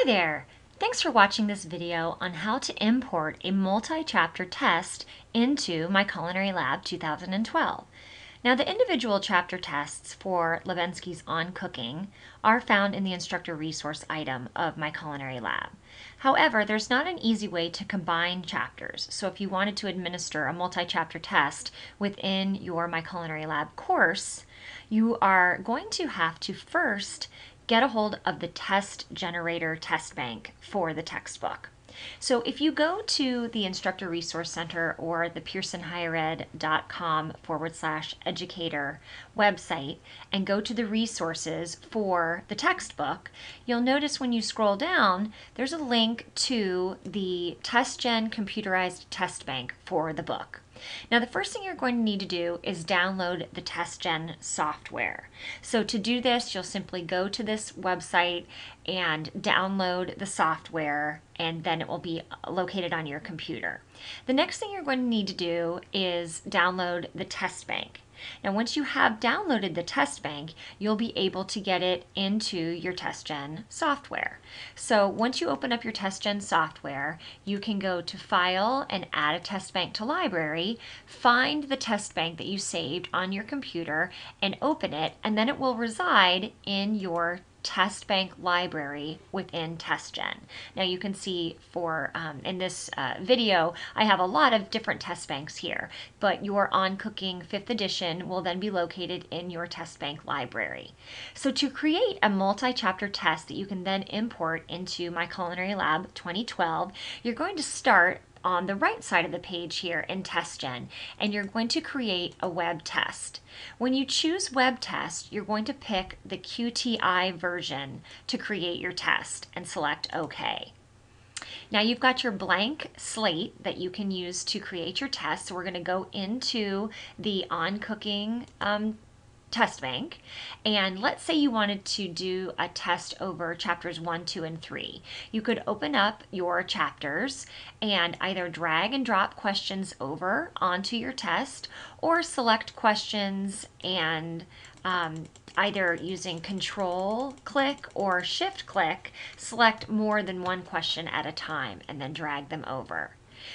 Hi there! Thanks for watching this video on how to import a multi-chapter test into My Culinary Lab 2012. Now the individual chapter tests for Labensky's On Cooking are found in the instructor resource item of My Culinary Lab. However, there's not an easy way to combine chapters, so if you wanted to administer a multi-chapter test within your My Culinary Lab course, you are going to have to first get a hold of the test generator test bank for the textbook. So if you go to the Instructor Resource Center or the pearsonhighered.com forward slash educator website and go to the resources for the textbook, you'll notice when you scroll down, there's a link to the TestGen computerized test bank for the book. Now the first thing you're going to need to do is download the TestGen software. So to do this, you'll simply go to this website and download the software and then it will be located on your computer. The next thing you're going to need to do is download the test bank. Now, once you have downloaded the test bank, you'll be able to get it into your TestGen software. So once you open up your TestGen software, you can go to File and add a test bank to library, find the test bank that you saved on your computer and open it, and then it will reside in your test bank library within TestGen. Now you can see for um, in this uh, video, I have a lot of different test banks here, but your On Cooking 5th edition will then be located in your test bank library. So to create a multi-chapter test that you can then import into My Culinary Lab 2012, you're going to start on the right side of the page here in TestGen, and you're going to create a web test. When you choose web test, you're going to pick the QTI version to create your test and select OK. Now you've got your blank slate that you can use to create your test. So we're going to go into the on cooking um, test bank and let's say you wanted to do a test over chapters 1 2 and 3 you could open up your chapters and either drag and drop questions over onto your test or select questions and um, either using control click or shift click select more than one question at a time and then drag them over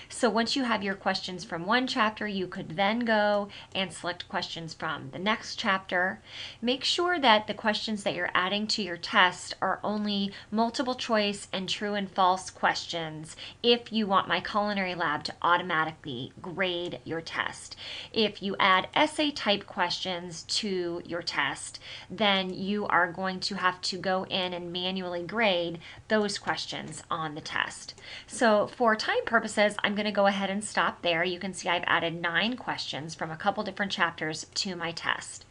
so once you have your questions from one chapter, you could then go and select questions from the next chapter. Make sure that the questions that you're adding to your test are only multiple choice and true and false questions if you want my culinary lab to automatically grade your test. If you add essay type questions to your test, then you are going to have to go in and manually grade those questions on the test. So for time purposes, I'm going to go ahead and stop there. You can see I've added nine questions from a couple different chapters to my test.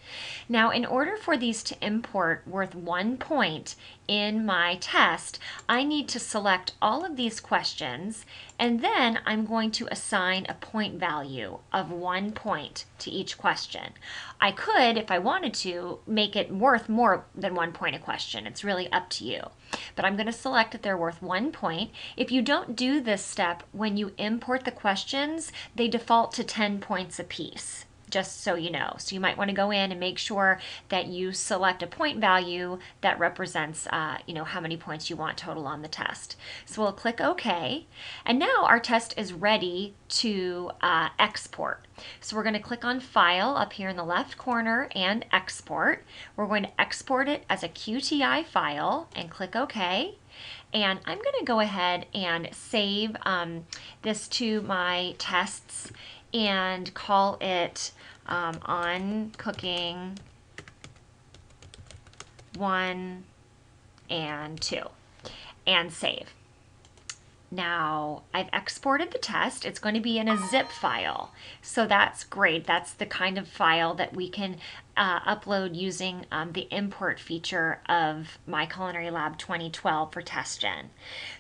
Now, in order for these to import worth one point in my test, I need to select all of these questions and then I'm going to assign a point value of one point to each question. I could, if I wanted to, make it worth more than one point a question. It's really up to you. But I'm going to select that they're worth one point. If you don't do this step when you import the questions, they default to 10 points apiece just so you know. So you might want to go in and make sure that you select a point value that represents, uh, you know, how many points you want total on the test. So we'll click OK. And now our test is ready to uh, export. So we're going to click on File up here in the left corner and Export. We're going to export it as a QTI file and click OK. And I'm going to go ahead and save um, this to my tests and call it um, on cooking one and two and save. Now I've exported the test. It's going to be in a zip file. So that's great. That's the kind of file that we can uh, upload using um, the import feature of My Culinary Lab 2012 for TestGen.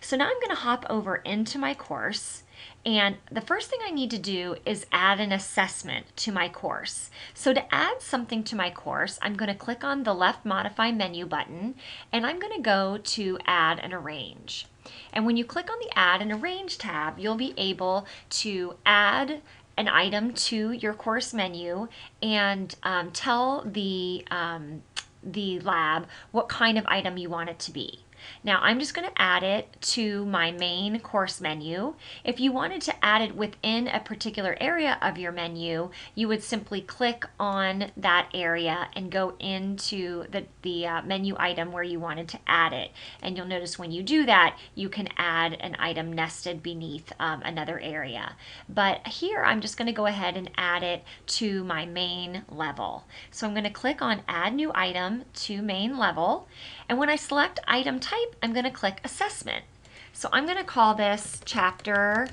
So now I'm going to hop over into my course and the first thing I need to do is add an assessment to my course. So to add something to my course, I'm going to click on the left modify menu button and I'm going to go to add and arrange. And when you click on the add and arrange tab, you'll be able to add an item to your course menu and um, tell the, um, the lab what kind of item you want it to be. Now I'm just going to add it to my main course menu. If you wanted to add it within a particular area of your menu, you would simply click on that area and go into the, the uh, menu item where you wanted to add it. And you'll notice when you do that, you can add an item nested beneath um, another area. But here I'm just going to go ahead and add it to my main level. So I'm going to click on add new item to main level. And when I select item type, I'm going to click assessment. So I'm going to call this chapter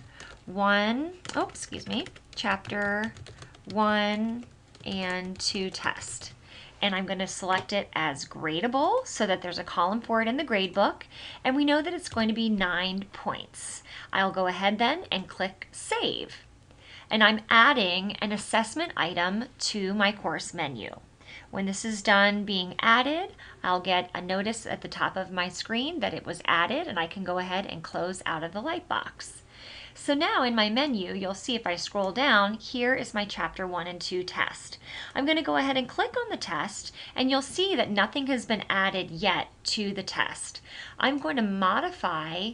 one, oh, excuse me, chapter one and two test. And I'm going to select it as gradable so that there's a column for it in the gradebook. And we know that it's going to be nine points. I'll go ahead then and click save. And I'm adding an assessment item to my course menu. When this is done being added, I'll get a notice at the top of my screen that it was added and I can go ahead and close out of the Lightbox. So now in my menu, you'll see if I scroll down, here is my chapter one and two test. I'm gonna go ahead and click on the test and you'll see that nothing has been added yet to the test. I'm going to modify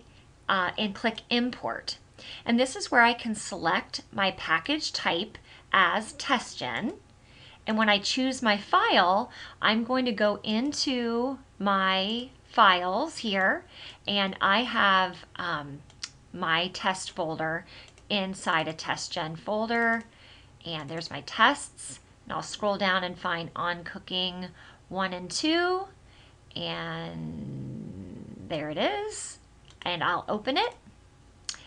uh, and click import. And this is where I can select my package type as TestGen and when I choose my file, I'm going to go into my files here and I have um, my test folder inside a TestGen folder and there's my tests and I'll scroll down and find on cooking one and two and there it is and I'll open it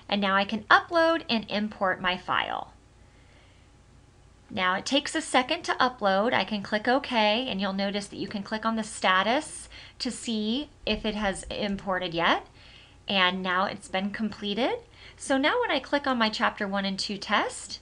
and now I can upload and import my file. Now it takes a second to upload. I can click OK and you'll notice that you can click on the status to see if it has imported yet. And now it's been completed. So now when I click on my chapter 1 and 2 test,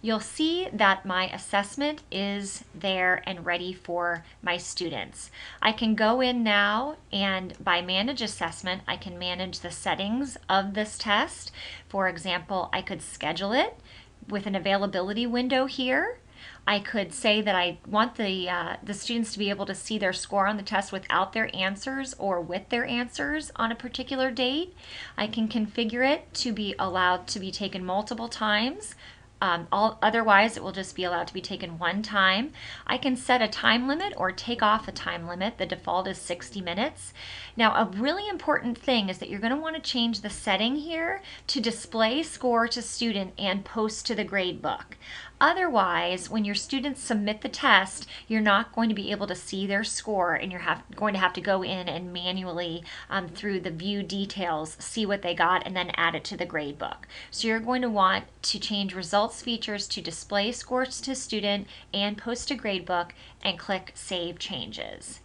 you'll see that my assessment is there and ready for my students. I can go in now and by manage assessment, I can manage the settings of this test. For example, I could schedule it with an availability window here. I could say that I want the, uh, the students to be able to see their score on the test without their answers or with their answers on a particular date. I can configure it to be allowed to be taken multiple times um, all, otherwise, it will just be allowed to be taken one time. I can set a time limit or take off a time limit. The default is 60 minutes. Now, a really important thing is that you're going to want to change the setting here to display score to student and post to the grade book. Otherwise, when your students submit the test, you're not going to be able to see their score and you're have, going to have to go in and manually um, through the view details, see what they got, and then add it to the grade book. So you're going to want to change results features to display scores to student and post to grade book and click Save Changes.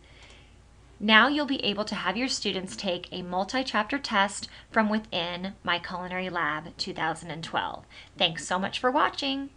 Now you'll be able to have your students take a multi-chapter test from within My Culinary Lab 2012. Thanks so much for watching.